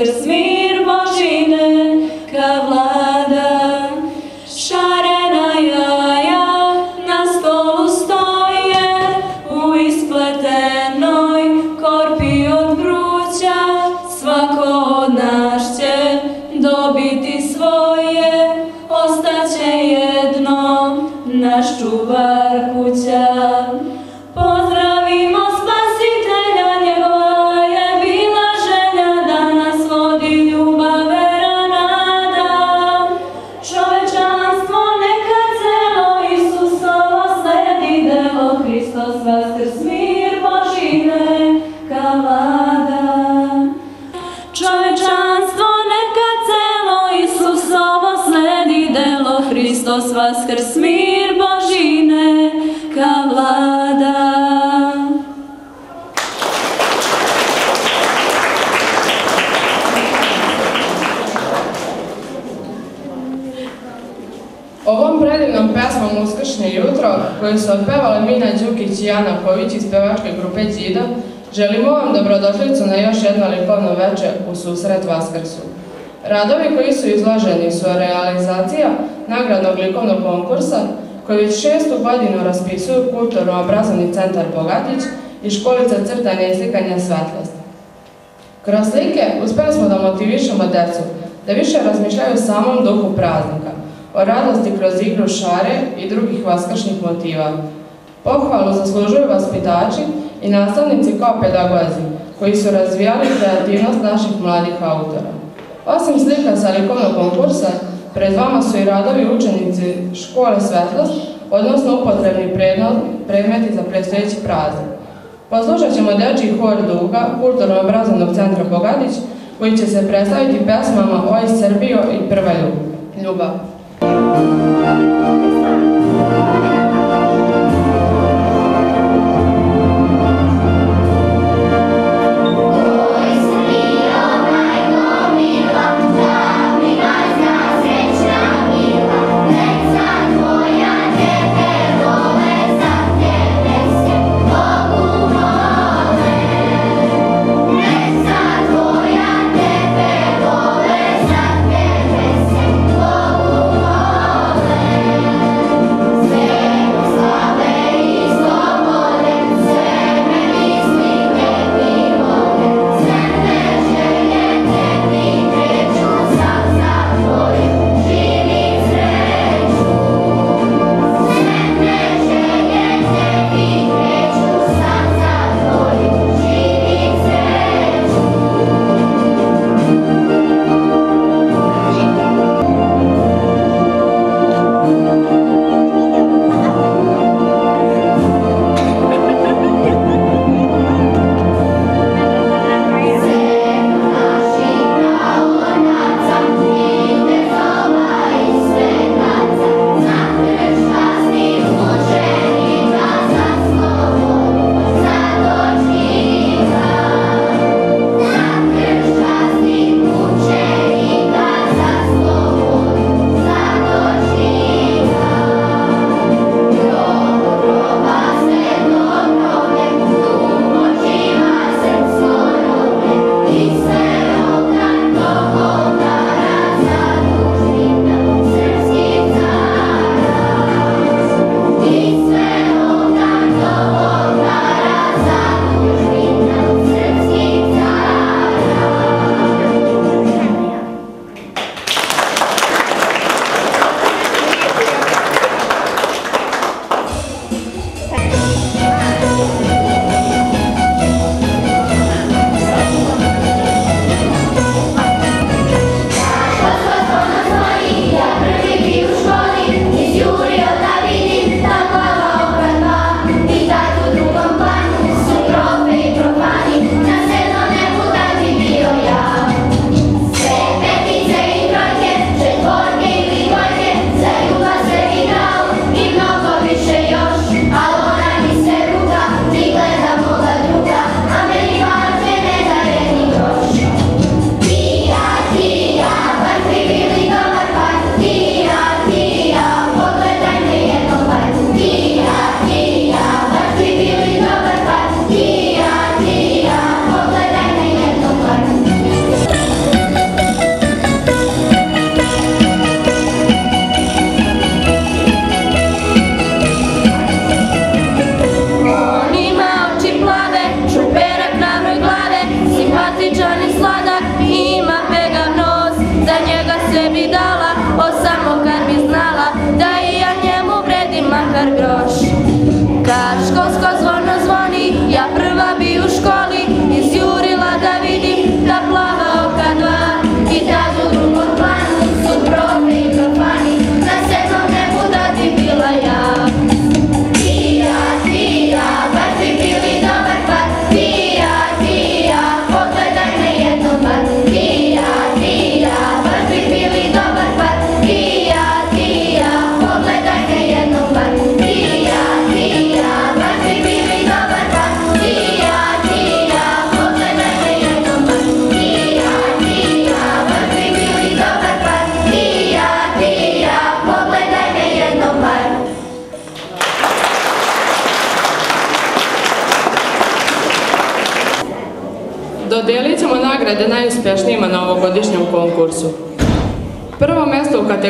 Christmas. Ovom predivnom pesmom Uskršnje jutro, koju su otpevali Mina Đukić i Jana Ković iz pevačke grupe Đida, želimo vam dobrodošlicu na još jedno likovno veče u susret Vaskrsu. Radovi koji su izloženi su realizacija nagradnog likovnog konkursa koji već šestu godinu raspisuju Kulturno-obrazovni centar Bogatić i školica crtanja i slikanja svetlosti. Kroz slike uspjeli smo da motivišemo decu da više razmišljaju samom duhu praznika, o radosti kroz igru šare i drugih vaskršnjih motiva. Pohvalu zaslužuju vaspitači i nastavnici kao pedagozi, koji su razvijali kreativnost naših mladih autora. Osim slika sa likovnog konkursa, pred vama su i radovi učenici škole Svetlost, odnosno upotrebni predmeti za predstojeći praznik. Poslušat ćemo dečji hor Duga, Kulturno-obrazovnog centra Bogadić, koji će se predstaviti pesmama Oj Srbijo i Prva ljub- ljubav. 哎呀！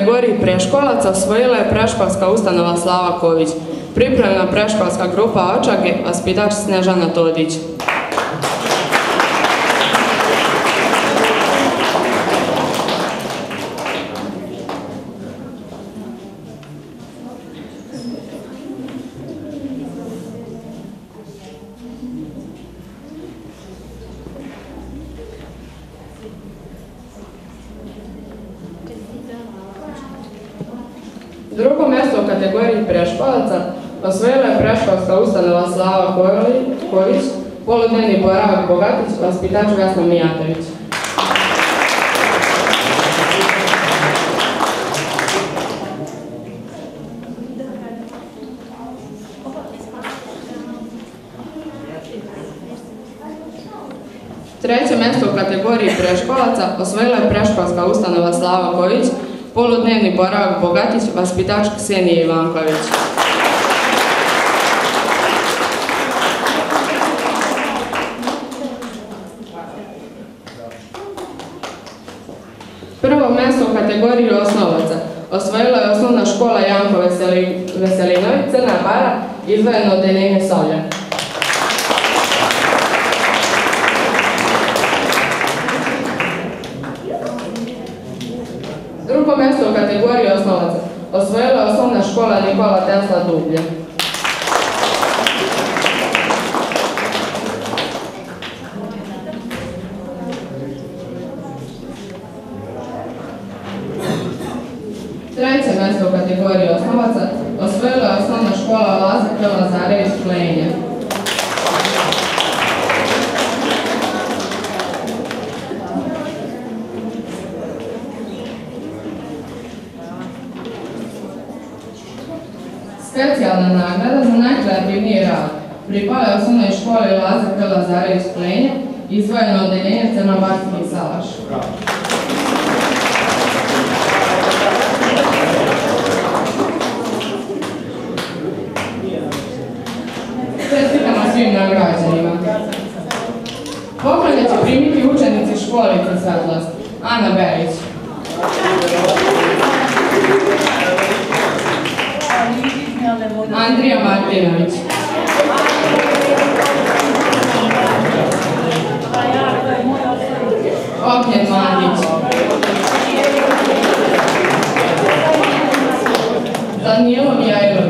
Kategoriji preškolaca osvojila je preškolska ustanova Slava Ković, pripremna preškolska grupa Očage, vaspitač Snežana Todić. Drugo mjesto u kategoriji preškolaca osvojila je preškolska ustanova Slava Ković, poludnevni boravak Bogatić, vaspitač Vesna Mijatović. Treće mjesto u kategoriji preškolaca osvojila je preškolska ustanova Slava Ković, poludnevni boravak Bogatić, vaspitač Ksenije Ivanković. Prvo mjesto u kategoriji osnovaca osvojila je osnovna škola Janko Veselinović, Crna Bara, izdvojeno odeljenje Solja. Drugo mjesto u kategoriji osnovaca osvojila je osnovna škola Nikola Tesla Dublje. Kategoriji osnovaca osvojila je osnovna škola Lazar K. Lazarević Klenje. Specijalna nagrada za najkreativniji rad pripala je osnovnoj školi Lazar K. Lazarević Klenje, izdvojeno odeljenje Crnobarski salaš. Čestitamo svim nagrađenima. Poklonje će primiti učenici školice Svetlost. Ana Berić. Andrija Martinović. Ognjen Mandić. Danilo Mijajlović.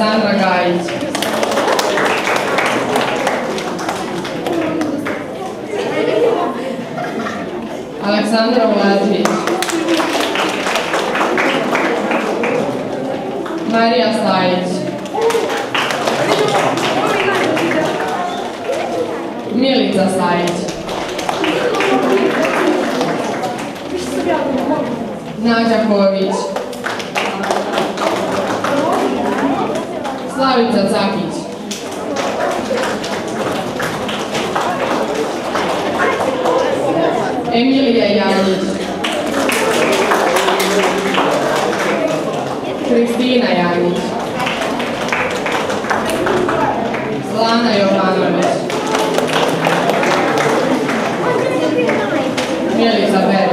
Александра Гаїць. Олександр Владимирович. Мария Славіч. Міліця Славіч. Надя Ковіч. Slavica Cakić. Emilija Janjić. Kristina Janjić. Slana Jovanović. Milica.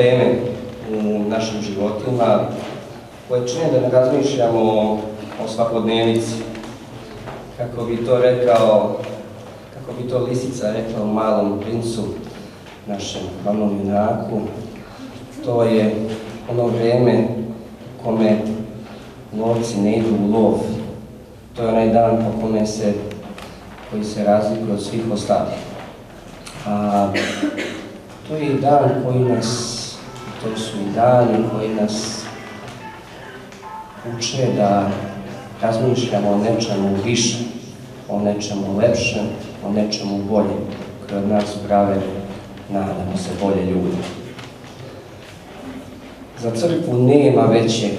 Vreme u našim životima koje čine da ne razmišljamo o svakodnevici. Kako bi to rekao, kako bi to lisica rekla malom princu, našem glavnom junaku, to je ono vrijeme u kome lovci ne idu u lov. To je onaj dan po kome se, koji se razlikuje od svih ostalih. A to je dan koji nas, to su i dani koji nas uče da razmišljamo o nečemu više, o nečemu lepšem, o nečemu boljem, koji od nas prave, nadamo se, bolje ljudi. Za crkvu nema većeg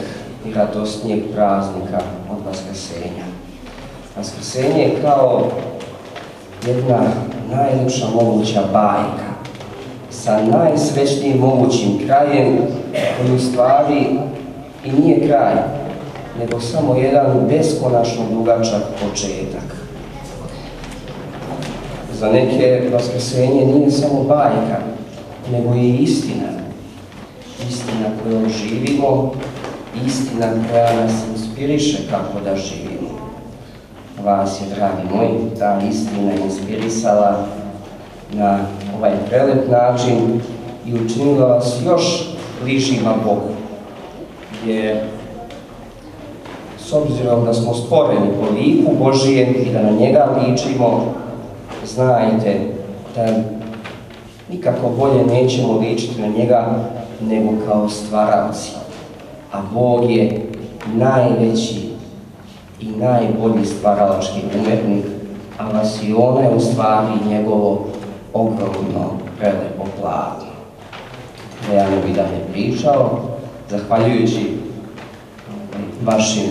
i radosnijeg praznika od Vaskrsenja. Vaskrsenje je kao jedna najljepša moguća bajka sa najsrećnijim mogućim krajem koji u stvari i nije kraj, nego samo jedan beskonačno dugačak početak. Za neke Vaskrsenje nije samo bajka, nego i istina. Istina kojom živimo, istina koja nas inspiriše kako da živimo. Vas je, dragi moji, ta istina inspirisala na ovaj prelep način i učinila vas još bližima Bogu. Jer s obzirom da smo stvoreni po liku Božijem i da na njega ličimo, znajte da nikako bolje nećemo ličiti na njega nego kao stvaravci. A Bog je najveći i najbolji stvaralački umetnik, a vas i ona je u stvari njegovo ogromno, prelepo ja ne bi dalje pričao, zahvaljujući vašim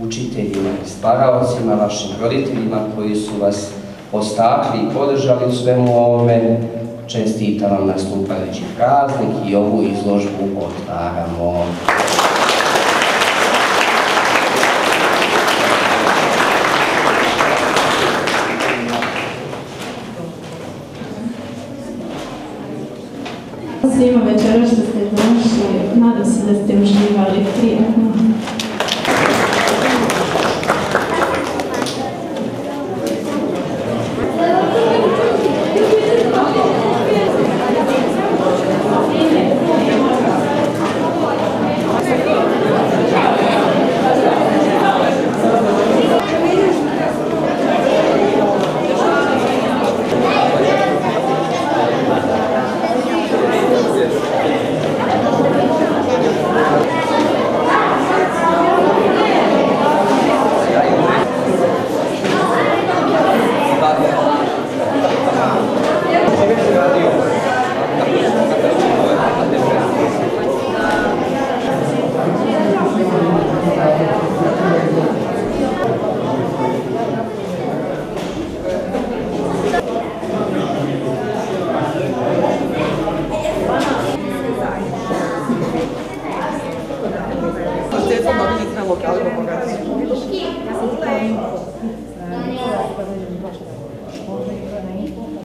učiteljima i stvaraocima, vašim roditeljima koji su vas postakli i podržali u svemu ovome, čestitam vam nastupajući praznik i ovu izložbu otvaramo. хорошо сказать, что надо всегда стремиться